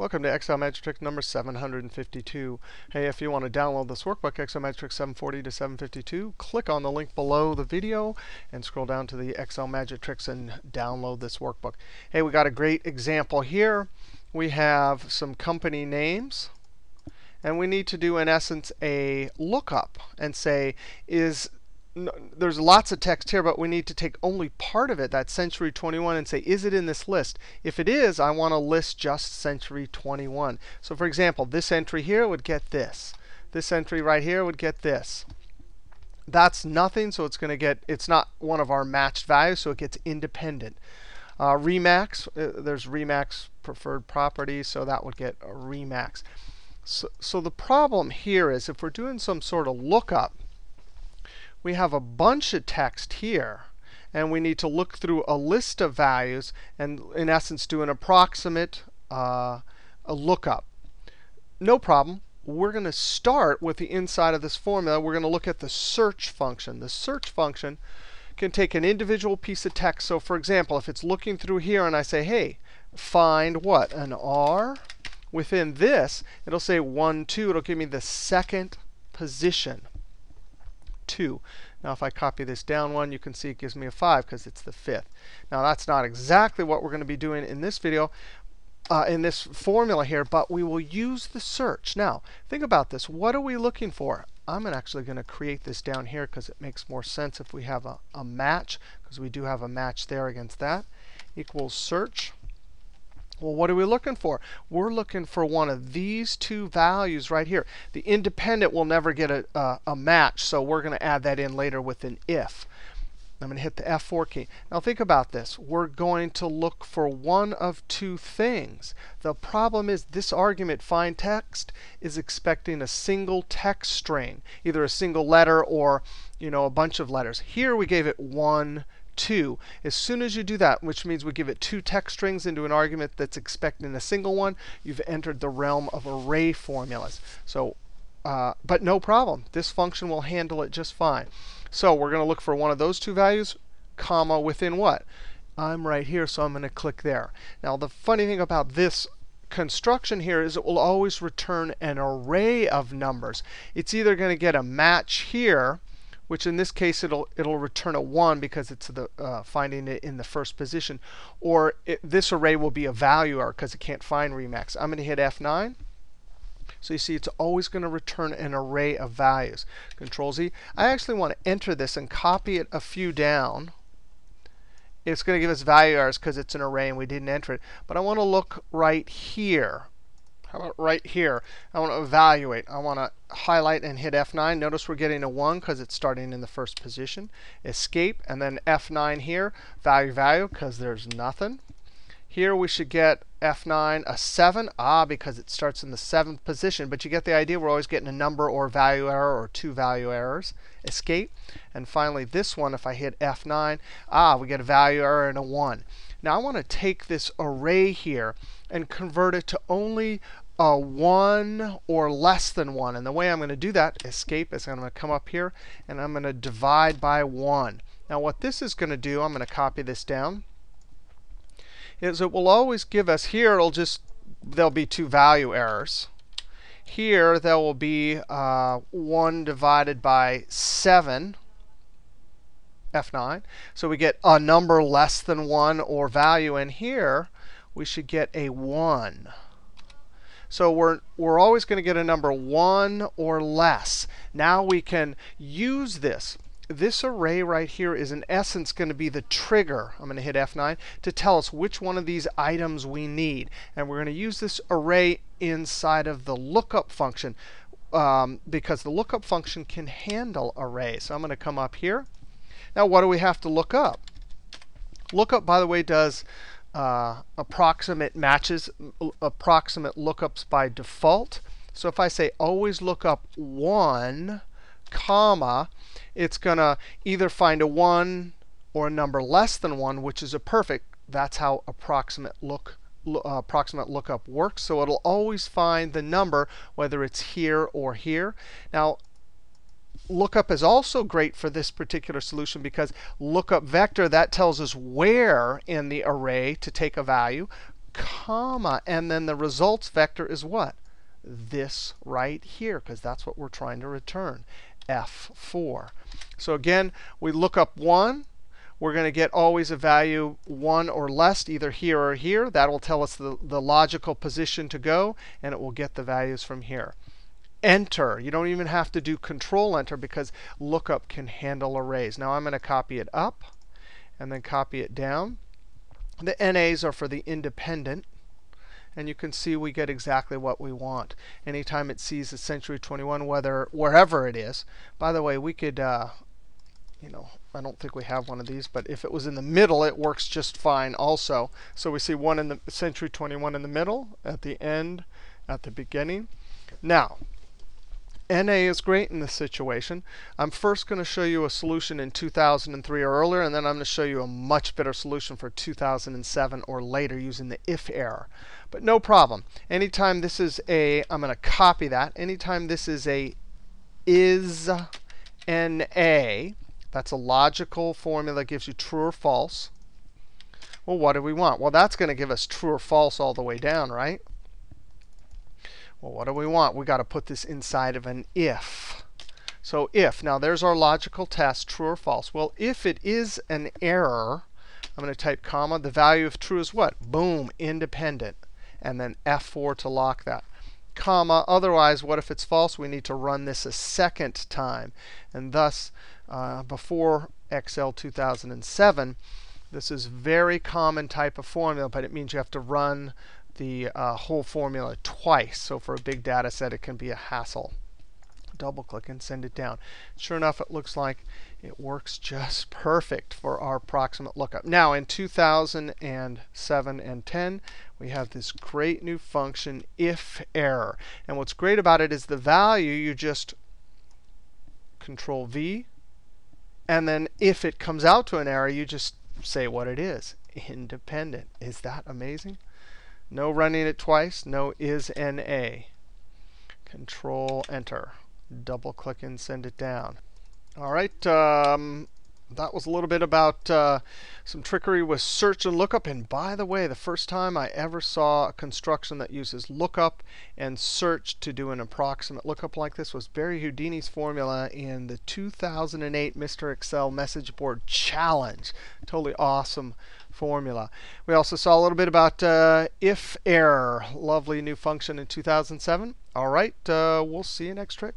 Welcome to Excel Magic Trick number 752. Hey, if you want to download this workbook, Excel Magic Trick 740 to 752, click on the link below the video and scroll down to the Excel Magic Tricks and download this workbook. Hey, we got a great example here. We have some company names. And we need to do, in essence, a lookup and say, is there's lots of text here, but we need to take only part of it, that century 21, and say, is it in this list? If it is, I want to list just century 21. So for example, this entry here would get this. This entry right here would get this. That's nothing, so it's going to get, it's not one of our matched values, so it gets independent. Uh, Remax, uh, there's Remax preferred property, so that would get a Remax. So, so the problem here is if we're doing some sort of lookup, we have a bunch of text here. And we need to look through a list of values and, in essence, do an approximate uh, a lookup. No problem. We're going to start with the inside of this formula. We're going to look at the search function. The search function can take an individual piece of text. So for example, if it's looking through here and I say, hey, find what? An R. Within this, it'll say 1, 2. It'll give me the second position. 2. Now if I copy this down one, you can see it gives me a 5 because it's the fifth. Now that's not exactly what we're going to be doing in this video, uh, in this formula here, but we will use the search. Now think about this. What are we looking for? I'm actually going to create this down here because it makes more sense if we have a, a match, because we do have a match there against that, equals search. Well, what are we looking for? We're looking for one of these two values right here. The independent will never get a, a, a match, so we're going to add that in later with an if. I'm going to hit the F4 key. Now think about this. We're going to look for one of two things. The problem is this argument, find text, is expecting a single text string, either a single letter or you know, a bunch of letters. Here we gave it one 2. As soon as you do that, which means we give it two text strings into an argument that's expecting a single one, you've entered the realm of array formulas. So, uh, but no problem. This function will handle it just fine. So we're going to look for one of those two values, comma, within what? I'm right here, so I'm going to click there. Now, the funny thing about this construction here is it will always return an array of numbers. It's either going to get a match here, which in this case it'll it'll return a 1 because it's the uh, finding it in the first position. Or it, this array will be a value array because it can't find Remax. I'm going to hit F9. So you see it's always going to return an array of values. Control Z. I actually want to enter this and copy it a few down. It's going to give us value errors because it's an array and we didn't enter it. But I want to look right here. How about right here? I want to evaluate. I want to highlight and hit F9. Notice we're getting a 1 because it's starting in the first position. Escape, and then F9 here, value, value, because there's nothing. Here we should get F9 a 7. Ah, because it starts in the seventh position. But you get the idea. We're always getting a number or value error or two value errors. Escape. And finally, this one, if I hit F9, ah, we get a value error and a 1. Now I want to take this array here and convert it to only a 1 or less than 1. And the way I'm going to do that, escape, is I'm going to come up here and I'm going to divide by 1. Now what this is going to do, I'm going to copy this down, is it will always give us here, it'll just, there'll be two value errors. Here, there will be uh, 1 divided by 7, F9. So we get a number less than 1 or value. And here, we should get a 1. So we're, we're always going to get a number 1 or less. Now we can use this. This array right here is in essence going to be the trigger. I'm going to hit F9 to tell us which one of these items we need. And we're going to use this array inside of the lookup function um, because the lookup function can handle arrays. So I'm going to come up here. Now what do we have to look up? Lookup, by the way, does uh, approximate matches, approximate lookups by default. So if I say always look up 1, comma, it's going to either find a 1 or a number less than 1, which is a perfect. That's how approximate look uh, approximate lookup works. So it'll always find the number, whether it's here or here. Now, lookup is also great for this particular solution because lookup vector, that tells us where in the array to take a value. comma, and then the results vector is what? This right here, because that's what we're trying to return, f4. So again, we look up 1. We're going to get always a value 1 or less, either here or here. That will tell us the, the logical position to go, and it will get the values from here. Enter. You don't even have to do Control Enter because lookup can handle arrays. Now I'm going to copy it up and then copy it down. The NAs are for the independent. And you can see we get exactly what we want. Anytime it sees a Century 21, whether wherever it is. By the way, we could, uh, you know, I don't think we have one of these, but if it was in the middle, it works just fine also. So we see one in the Century 21 in the middle, at the end, at the beginning. Now, NA is great in this situation. I'm first going to show you a solution in 2003 or earlier, and then I'm going to show you a much better solution for 2007 or later using the if error. But no problem. Anytime this is a, I'm going to copy that. Anytime this is a is NA, that's a logical formula that gives you true or false. Well, what do we want? Well, that's going to give us true or false all the way down, right? Well, what do we want? We've got to put this inside of an if. So if, now there's our logical test, true or false. Well, if it is an error, I'm going to type comma. The value of true is what? Boom, independent. And then F4 to lock that. Comma. Otherwise, what if it's false? We need to run this a second time. And thus, uh, before Excel 2007, this is very common type of formula, but it means you have to run the uh, whole formula twice. So for a big data set, it can be a hassle. Double click and send it down. Sure enough, it looks like it works just perfect for our approximate lookup. Now, in 2007 and 10, we have this great new function, if error. And what's great about it is the value, you just Control V. And then if it comes out to an error, you just say what it is, independent. Is that amazing? No running it twice. No is NA. Control Enter. Double click and send it down. All right. Um, that was a little bit about uh, some trickery with search and lookup. And by the way, the first time I ever saw a construction that uses lookup and search to do an approximate lookup like this was Barry Houdini's formula in the 2008 Mr. Excel Message Board Challenge. Totally awesome formula. We also saw a little bit about uh, if error, lovely new function in 2007. All right, uh, we'll see you next trick.